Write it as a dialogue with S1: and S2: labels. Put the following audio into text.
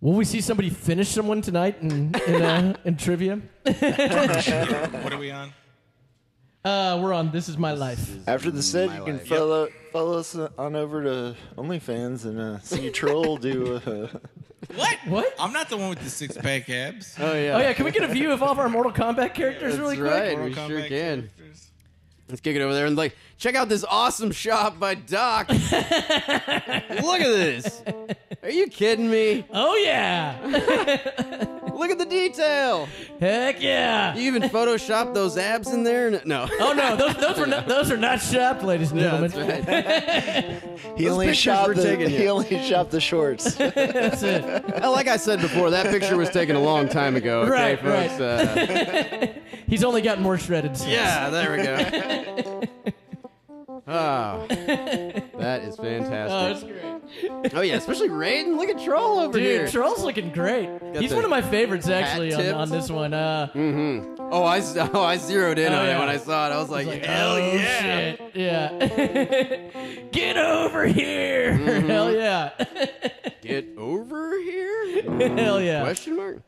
S1: Will we see somebody finish someone tonight in in, uh, in trivia?
S2: What are we on?
S1: Uh, we're on. This is my life.
S3: After the set,
S4: My
S3: you can
S4: life.
S3: follow follow us on over to OnlyFans and uh, see Troll do. Uh,
S2: What?
S1: What?
S2: I'm not the one with the six pack abs.
S4: Oh yeah.
S1: Oh yeah, can we get a view of all of our Mortal Kombat characters
S4: That's
S1: really quick?
S4: right.
S2: Mortal
S4: we sure can.
S2: characters.
S4: Let's kick it over there and like check out this awesome shop by Doc. Look at this. Are you kidding me?
S1: Oh yeah!
S4: Look at the detail.
S1: Heck yeah!
S4: You even photoshopped those abs in there? No.
S1: Oh no, those those were not, those are not shopped, ladies and
S4: Yeah,
S1: gentlemen.
S4: that's right.
S3: he
S4: Those
S3: only
S4: pictures
S3: shot the
S4: taken,
S3: he
S4: yeah.
S3: only shot the shorts.
S1: That's it.
S4: Like I said before, that picture was taken a long time ago. Okay,
S1: Right, right.
S4: Uh,
S1: He's only gotten more shredded. Since.
S4: yeah, there we go. Oh, that is
S1: Oh,
S4: fantastic.
S1: Oh, great.
S4: Oh yeah, especially Raiden. Look at Troll over
S1: Dude,
S4: here.
S1: Troll's looking great. He's
S4: the
S1: one of my favorites actually on,
S4: tips.
S1: on this one. Uh, mm-hmm.
S4: Oh, I oh I zeroed in
S1: Oh,
S4: on
S1: yeah.
S4: it when I saw it. I was like,
S1: like,
S4: hell
S1: oh,
S4: yeah.
S1: shit. Yeah. Get over here. Mm-hmm. Hell yeah.
S4: Get over here?
S1: Hell yeah.
S4: Question mark.